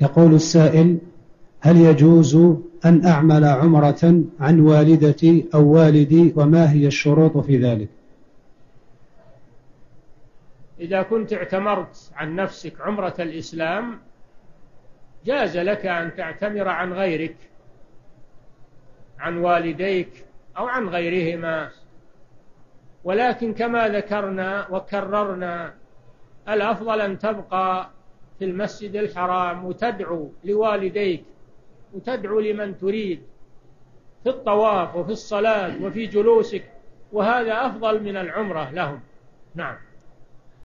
يقول السائل هل يجوز أن أعمل عمرة عن والدتي أو والدي وما هي الشروط في ذلك؟ إذا كنت اعتمرت عن نفسك عمرة الإسلام جاز لك أن تعتمر عن غيرك عن والديك أو عن غيرهما. ولكن كما ذكرنا وكررنا الأفضل أن تبقى في المسجد الحرام وتدعو لوالديك وتدعو لمن تريد في الطواف وفي الصلاة وفي جلوسك وهذا أفضل من العمرة لهم. نعم.